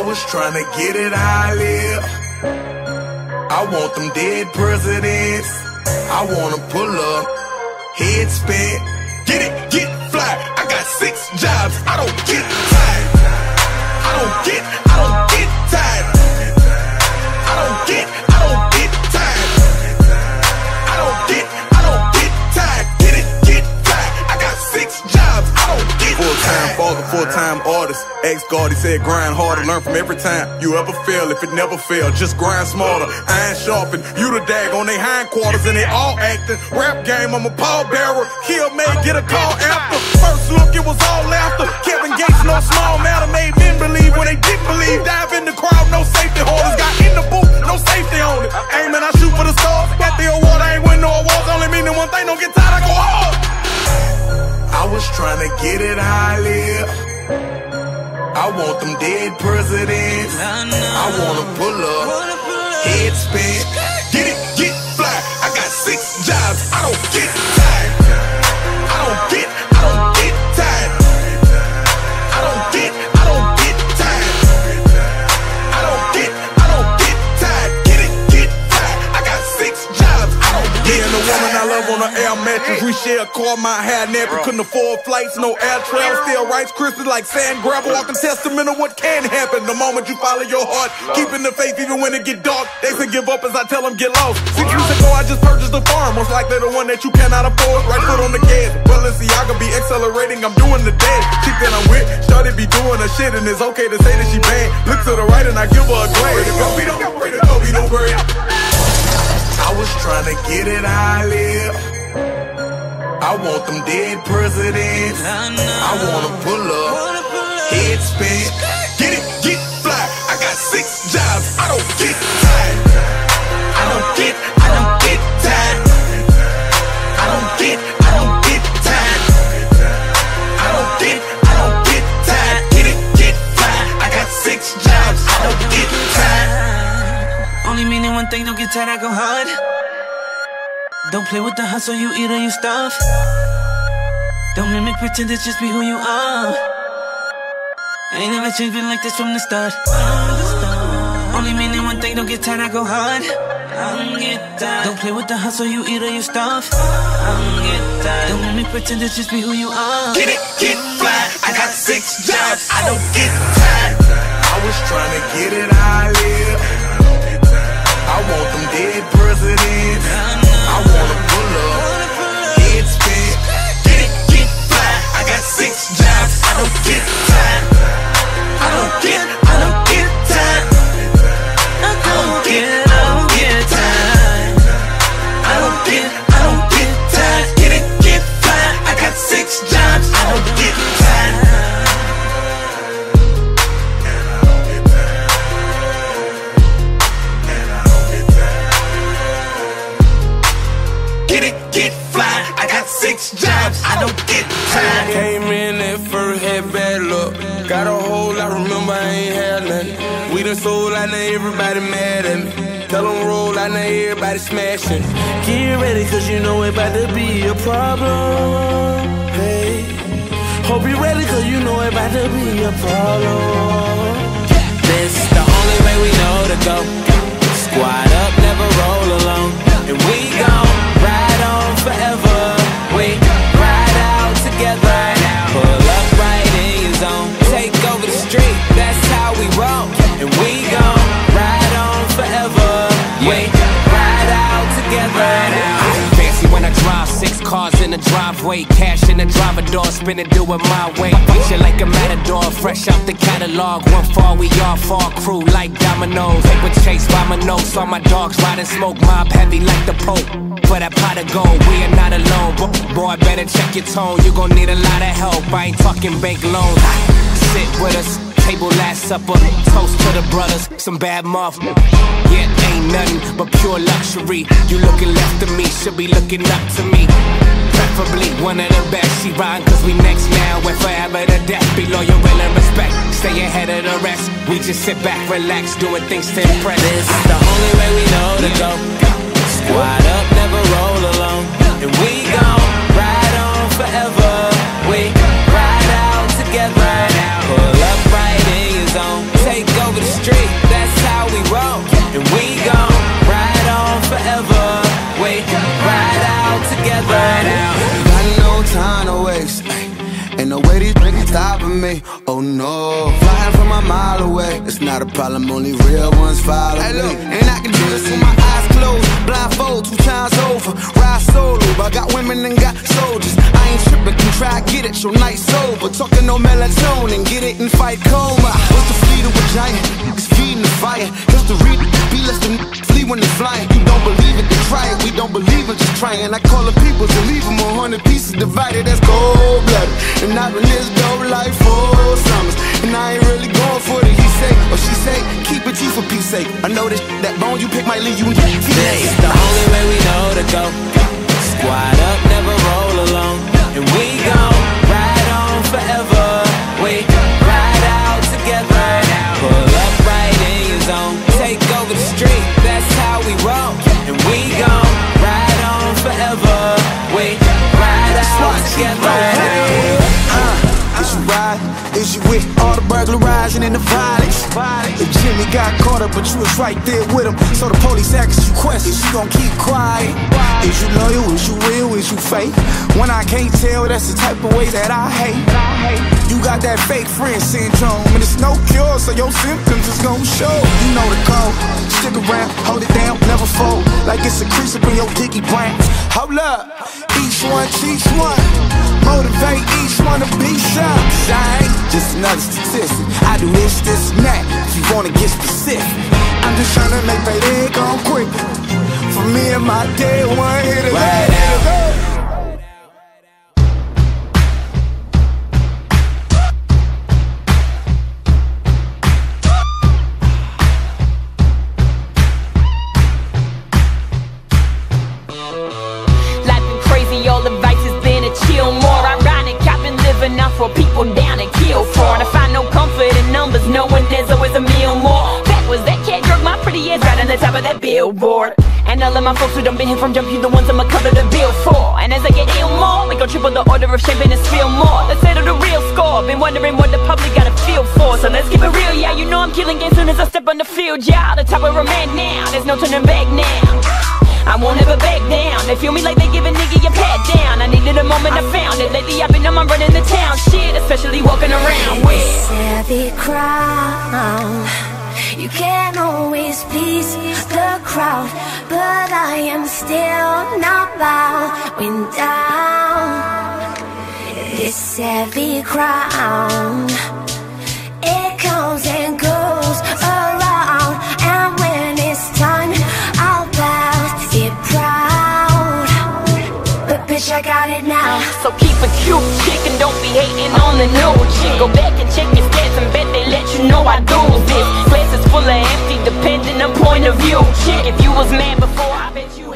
I was trying to get it I live. I want them dead presidents. I wanna pull up, head spin, get it, get fly. I got six jobs, I don't get tired. I don't get, Ex guard, he said grind harder, learn from every time you ever fail. If it never fail, just grind smarter. Iron sharpen, you the dag on their hindquarters, and they all acting. Rap game, I'm a pallbearer. Kill may get a call after. First look, it was all laughter. Kevin Gates, no small matter, made men believe when they didn't believe. Dive in the crowd, no safety holders. Got in the booth, no safety on it. Aiming, I shoot for the stars. Got the award, I ain't win no awards. Only meaning one thing, don't get tired, I go hard. I was trying to get it. I want them dead presidents. I wanna pull up, head spin, get it, get fly. I got six jobs, I don't get tired. Mattress. We share a car, my hair nappy. Couldn't afford flights, no air travel. Still Rice Krispies like sand gravel. Walking testament of what can happen. The moment you follow your heart, keeping the faith even when it get dark. They say give up as I tell them get lost. Six weeks ago I just purchased a farm. Most likely the one that you cannot afford. Right foot on the gas. Balenciaga be accelerating. I'm doing the dance. Chick that I'm with, started be doing her shit, and it's okay to say that she them dead presidents. I wanna pull up, head spin, get it, get fly. I got six jobs, I don't get tired. I don't get, I don't get tired. I don't get, I don't get tired. I don't get, I don't get tired. Get it, get fly. I got six jobs, I don't get tired. Only meaning one thing, don't get tired, I go hard. Don't play with the hustle, you eat or you starve. Don't mimic, pretend to just be who you are. Ain't never changed, been like this from the start. Only meaning one thing, don't get tired, I go hard. Don't play with the hustle, you eat or you starve. Don't mimic, pretend to just be who you are. Get it, get fly. I got six jobs. I don't get tired. Six jobs. I don't get tired. Came in at first, had bad luck. Got a hole, I remember I ain't had nothing. We done sold, I know everybody mad at me. Tell them roll, I know everybody smashing. Get ready, cause you know it about to be a problem. Hey. Hope you ready, cause you know it about to be a problem. This the only way we know to go. Squad up, out. Fancy when I drive six cars in the driveway, cash in the driver door, spinning, do it my way. Fight you like a matador, fresh out the catalog. One fall, we all fall, crew like dominoes. Paper chase by my nose, all my dogs riding smoke, mob heavy like the Pope. For that pot of gold, we are not alone. Bo- Boy, better check your tone, you gon' need a lot of help. I ain't talking bank loans. Sit with us. Table last supper, toast to the brothers, some bad muff. Yeah, ain't nothing but pure luxury. You looking left of me, should be looking up to me. Preferably one of the best. She rhyme cause we next now and forever to death. Be loyal, and respect. Stay ahead of the rest. We just sit back, relax, doing things to impress. This is the only way we know to go. Squad up, never roll alone. And we stopping me, oh no. Flying from a mile away, it's not a problem, only real ones follow hey, look, me And I can do this with my eyes closed, blindfold two times over. Ride solo, I got women and got soldiers. I ain't tripping, can try, get it, your night's over, Talking no melatonin, get it and fight coma. What's the fleet of a giant? It's feeding the fire. History be less than when they flying. You don't believe it, they try it. We don't believe it, just trying. I call the people to leave them a hundred pieces divided. That's cold blooded. And I've been this dope life for summers. And I ain't really going for the he say or she say. Keep it G for peace sake. I know this that bone you pick might leave you in It's the only way we know to go. Squad up, never roll alone. And we gon' ride on forever. We got caught up, but you was right there with him. So the police asks you questions, you gon' keep quiet. Is you loyal? Is you real? Is you fake? When I can't tell, that's the type of way that I hate. You got that fake friend syndrome, and it's no cure, so your symptoms is gon' show. You know the code. Stick around, hold it down, never fold. Like it's a crease up in your dicky brain. Hold up, each one teach one. Motivate each one to be some. I ain't just another statistic. I do this, this, and that. If you wanna get specific, I'm just trying to make egg go quick. For me and my day one hit it. Right. For people down and kill for. And I find no comfort in numbers, knowing there's always a meal more. That was that cat drug my pretty ass right on the top of that billboard. And all of my folks who done been here from jump, you the ones I'ma cover the bill for. And as I get ill more, we gon' triple the order of champagne and spill more. Let's settle the real score. Been wondering what the public gotta feel for. So let's keep it real, yeah. You know I'm killing as soon as I step on the field, yeah. The top of a man now, there's no turning back now. I won't ever back down. They feel me like they give a nigga a pat down. I needed a moment, I found it. Lately I've been on my running the town shit, especially walking around with. Savvy crown. You can't always please the crowd, but I am still not bowing down. This savvy crown, I got it now. So keep a cute chick and don't be hating on the new chick. Go back and check your stats and bet they let you know I do this. Glasses full of empty, depending on point of view. Chick, if you was mad before, I bet you